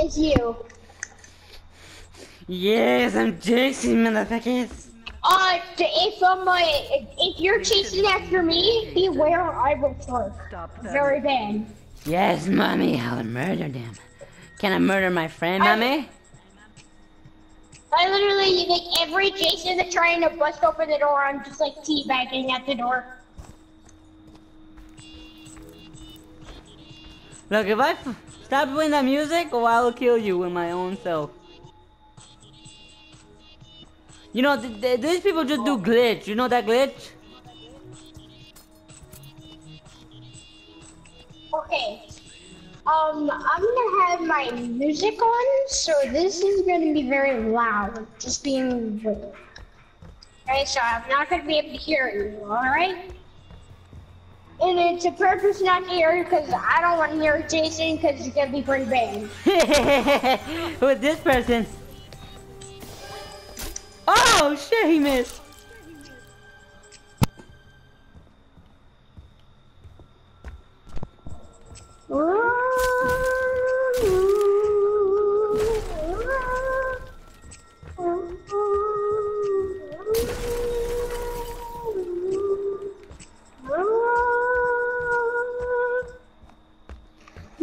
It's you. Yes, I'm Jason, motherfuckers. Uh, if um, uh, if you're chasing after me, beware I will charge. Very bad. Yes, mommy, I will murder them. Can I murder my friend, I- mommy? I literally like every Jason that's trying to bust open the door, I'm just like teabagging at the door. Look, if I stop playing that music, or I will kill you with my own self. You know, th th these people just do glitch. You know that glitch? Okay. Um, I'm gonna have my music on, so this is gonna be very loud. Just being real. Okay, so I'm not gonna be able to hear you, alright? And it's a purpose not to hear because I don't want to hear Jason because it's gonna be pretty bad. With this person? Oh shit, he missed.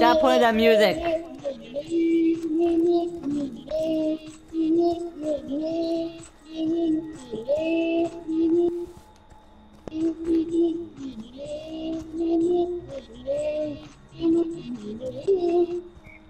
Stop playing that music.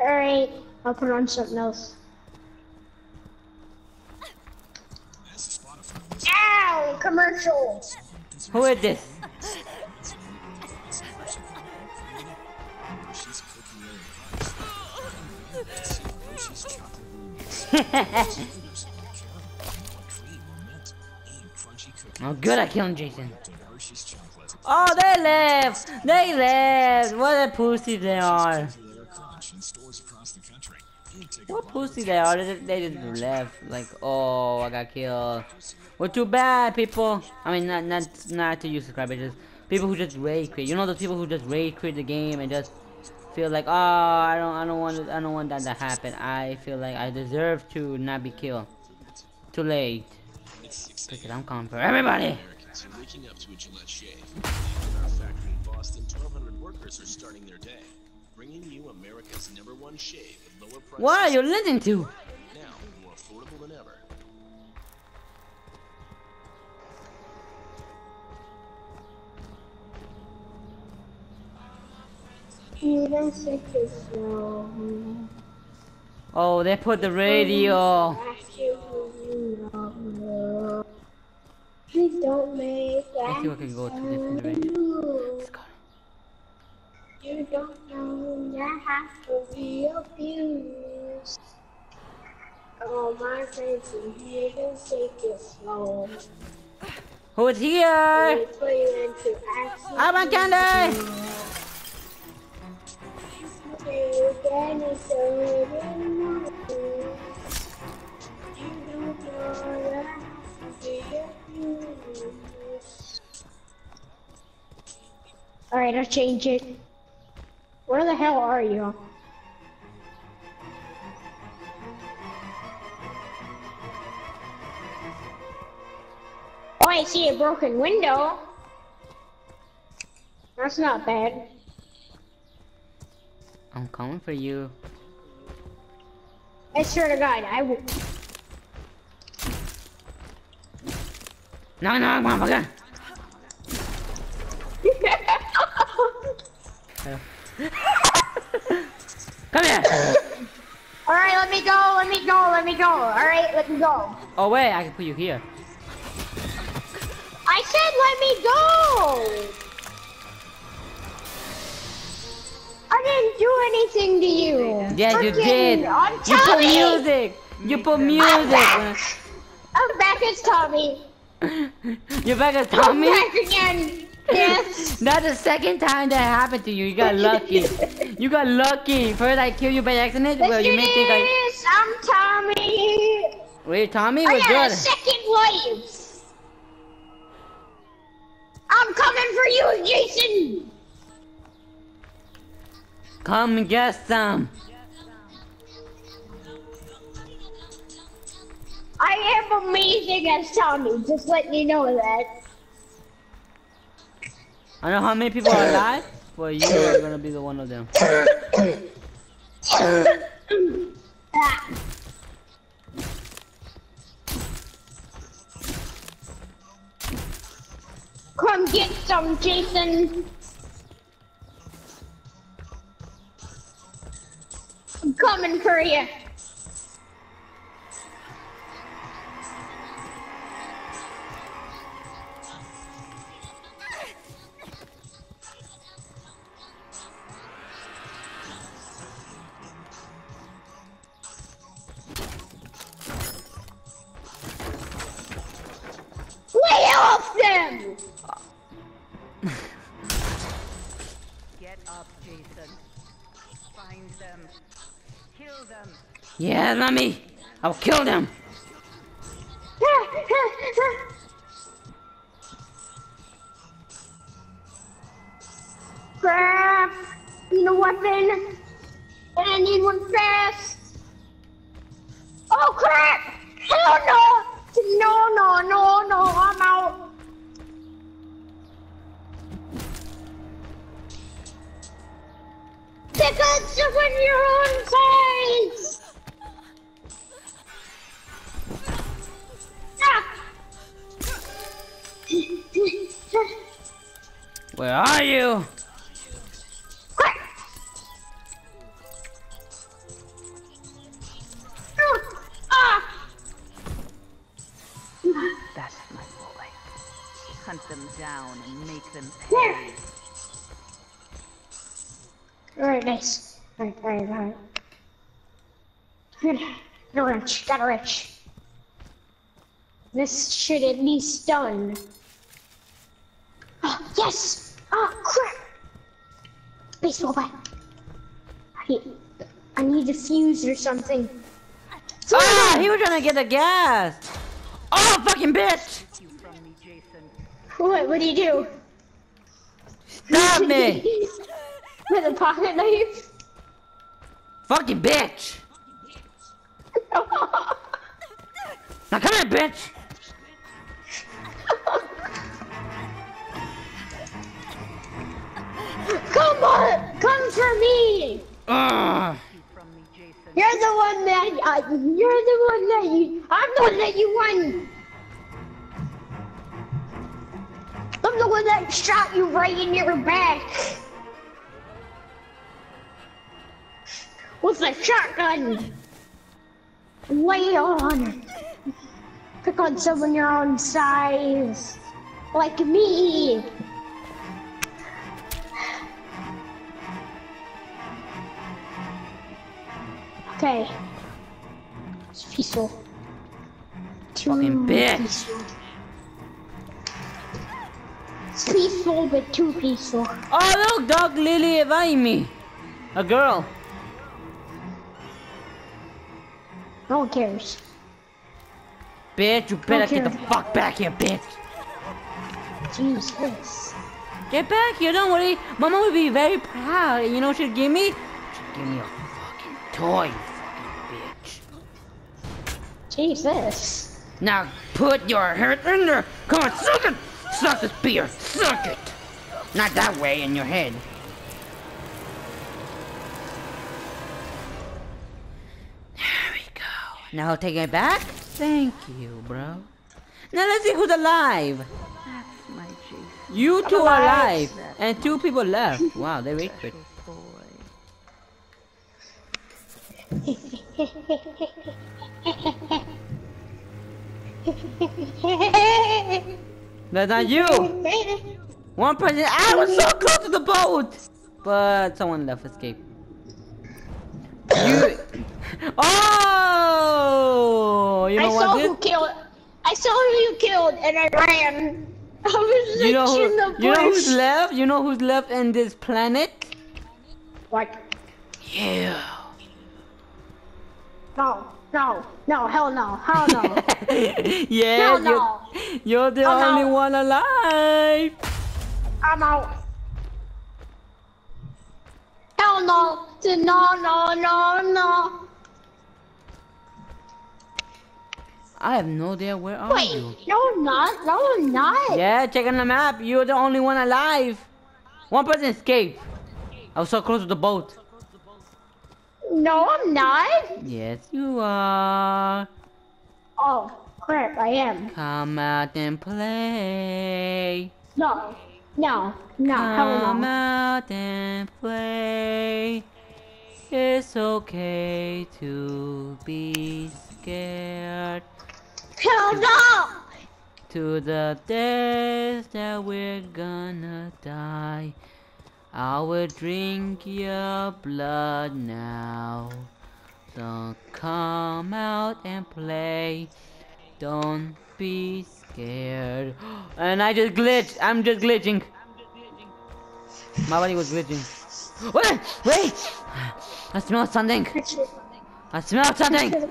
Alright, I'll put on something else. Ow! Commercials! Who is this? Oh, good, I killed Jason. Oh, they left! They left! What a pussy they are! What pussy they are? They, they just left. Like, oh, I got killed. Well, too bad, people. I mean, not not not to you subscribers, just people who just rage quit. You know those people who just rage quit the game and just feel like, oh, I don't, I don't want, I don't want that to happen. I feel like I deserve to not be killed. Too late. Because I'm coming for everybody. Americans are waking up to a Gillette shave. In our factory in Boston, 1,200 workers are starting their day, bringing you America's number one shave with lower prices. What are you listening to? Now more affordable than ever. You. Oh, they put the radio. Please don't make Let's see if I can go to different radio. You don't know that have to be abused. Oh, my friends in here, don't take it slow. Who's here? They put you into action. I want candy. Alright, I'll change it. Where the hell are you? Oh, I see a broken window. That's not bad. I'm coming for you. I swear to God, I will. No, no, motherfucker. Come here. Alright, let me go, let me go, let me go. Alright, let me go. Oh wait, I can put you here. I said let me go! Didn't do anything to you. Yes, you Frickin' did. I'm You put music. You put music. I'm music. back. I'm back as Tommy. You're back as I'm Tommy. back again. Yes. That's the second time that happened to you. You got lucky. You got lucky. First I killed you by accident. Well, you do may think I. this. I'm Tommy. Wait, Tommy I a good. second life. I'm coming for you, Jason. Come and get some. I am amazing as Tommy, just let me know that. I know how many people are alive, but you are gonna be the one of them. Come get some, Jason. Coming for you. Get up, Jason. Find them. Yeah, let me. I'll kill them. Crap! Need a weapon! I need one fast! Oh crap! Hell no! No, no, no, no, I'm out! Pick up someone your own size! Ah! Where are you? Ah! That's my boy. Hunt them down and make them There. pay. Alright, nice. Alright, alright, alright. Got a wrench, got a wrench. This should at least done. Oh, yes! Oh, crap! Baseball bat. I, I need a fuse or something. Ah, he was to get the gas. Oh, fucking bitch! You from me, Jason. What, what do you do? Stop me! With a pocket knife? fucking bitch! Now come here, bitch! Come on! Come for me! Ugh. You from me, Jason. You're the one that uh, you're the one that you. I'm the one that you won. I'm the one that shot you right in your back with a shotgun. Lay on. Pick on someone your own size, like me. Okay. It's peaceful. Too Fucking bitch. peaceful. It's peaceful, but too peaceful. Oh, look, dog Lily by me. A girl. No one cares. Bitch, you better get the fuck back here, bitch. Jesus. Get back here, don't worry. Mama will be very proud. You know what she'll give me? She'll give me a fucking toy, you fucking bitch. Jesus. Now put your head in there. Come on, suck it. Suck this beer. Suck it. Not that way in your head. Now take it back. Thank you, bro. Now let's see who's alive. That's my. You two are alive. alive, and two people left. Wow, they rage quit. Boy. That's not you. One person. I was so close to the boat, but someone left. Escape. Oh, you I know saw what? who killed. I saw who you killed, and I ran. I was you know who? the You know who's left? You know who's left in this planet? What? You. No, no, no, hell no, hell no. yeah, Hell no. you're, you're the no. only one alive. I'm out. Hell no. No, no, no, no. I have no idea where are Wait, you. no, I'm not. No, I'm not. Yeah, check on the map. You're the only one alive. One person escaped. I was so close to the boat. No, I'm not. Yes, you are. Oh, crap, I am. Come out and play. No, no, no, Come out and play. It's okay to be scared. To the days that we're gonna die. I will drink your blood now. So come out and play. Don't be scared. And I just glitched. I'm just glitching. My body was glitching. Wait! Wait! I smell something. I smell something.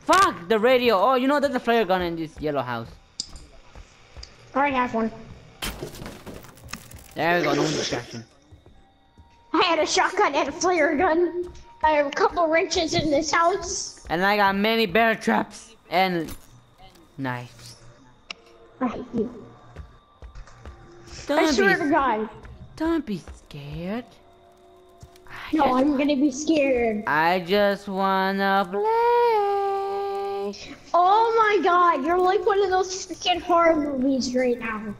Fuck the radio. Oh, you know there's a flare gun in this yellow house. I already have one. There we go. No distraction. I had a shotgun and a flare gun. I have a couple wrenches in this house. And I got many bear traps and knives. I hate you. Don't swear be, to God. don't be scared. No, I'm gonna be scared. I just wanna play. Oh my God, you're like one of those freaking horror movies right now.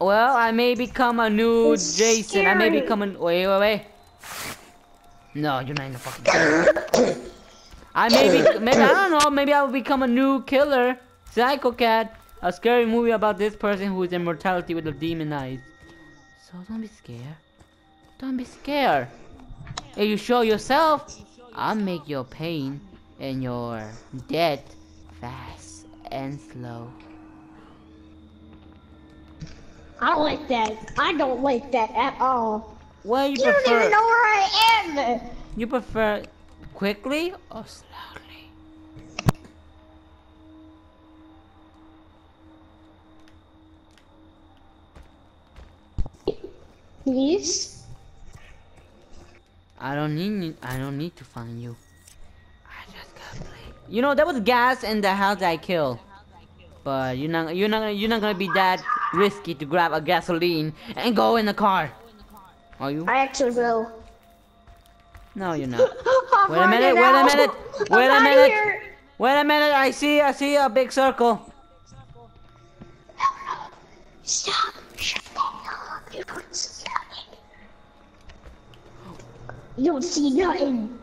Well, I may become a new It's Jason. I may scary. become a wait, wait, wait. No, you're not in the fucking. I may be, maybe I don't know. Maybe I will become a new killer, Psycho Cat, a scary movie about this person who is immortality with the demon eyes. So don't be scared. Don't be scared. If you show yourself, I'll make your pain and your death fast and slow. I don't like that. I don't like that at all. Well, you You don't even know where I am. you prefer quickly or slowly? Please? I don't need I don't need to find you. I just gotta play. You know there was gas in the house that I killed. But you're not you're not you're not gonna be that risky to grab a gasoline and go in the car. Are you? I actually will. No, you're not. Wait a minute, wait a minute, wait a minute. here. Wait a minute, I see I see a big circle. Stop. Shut the hell up. You don't see nothing. You don't see nothing.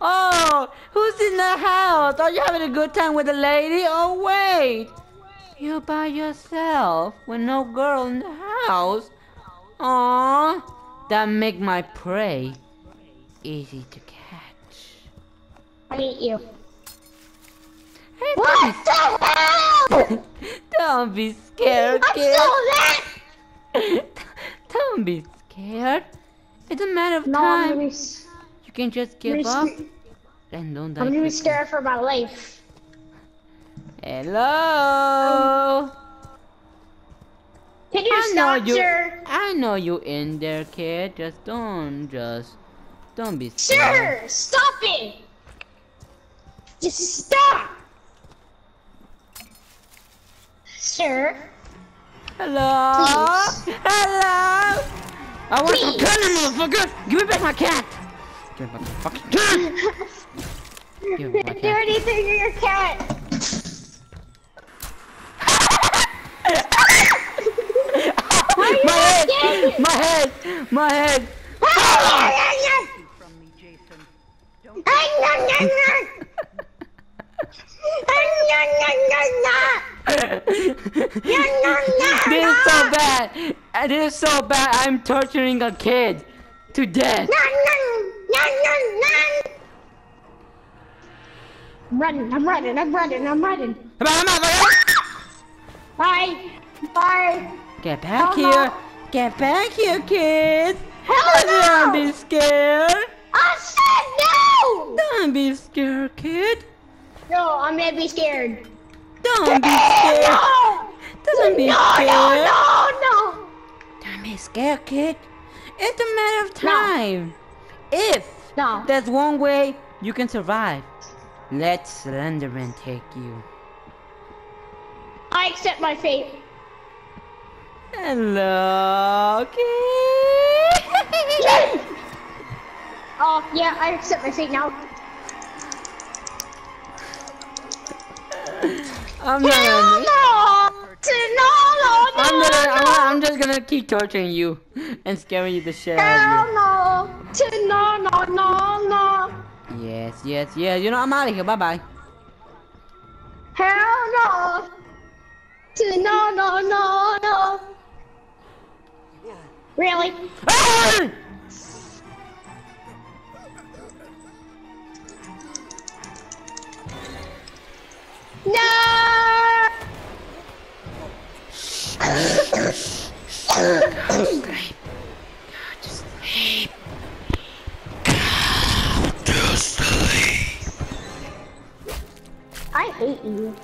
Oh, who's in the house? Are you having a good time with a lady? Oh wait, You're by yourself with no girl in the house. Aww, that make my prey easy to catch. I hate you. Hey, What the hell? don't be scared, I'm kid. still there. don't be scared. It's a matter of No, time. be, You can just give up and don't die. I'm gonna be scared for my life. Hello. Can you I know you. sir? I know you in there, kid. Just don't, just don't be scared. Sir, stop it! Just stop! Sir, Hello. Please. Hello. I want some Please. candy, motherfucker. Give me back my cat. Give me back my fucking cat. Give me my do anything to your cat. my head. My head. My head. from me, Jason. This is so bad. This is so bad. I'm torturing a kid to death. I'm running, I'm running, I'm running, I'm running. Come on, motherfucker. Bye. Bye. Get back oh, Mama. here. Get back here, kids. Hell Don't no! be scared. I said no! Don't be scared, kid. No, I'm gonna be scared. Don't be scared. No! Don't be No, scared. no, no, no! Don't be scared, kid. It's a matter of No. time. If No. There's one way you can survive. Let Slenderman take you. I accept my fate. Hello, kid. Oh, yeah, I accept my fate now. I'm not Hell gonna. no! To- No, no, no, I'm, gonna, I'm, just gonna keep torturing you and scaring you the shit out Hell of no! To- No, no, no, no. you. Yes, yes, yes. You know, I'm out of here. Bye bye. Hell no! To- No, no, no, no. Really? No! I hate you.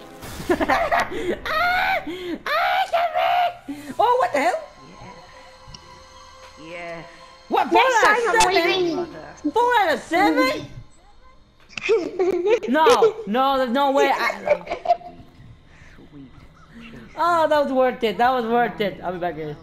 ah! Ah, Henry! Oh, what the hell? Yeah. yeah. What? Four Next out of seven? Four out of seven? No, no, there's no way. I... Oh, that was worth it. That was worth it. I'll be back here.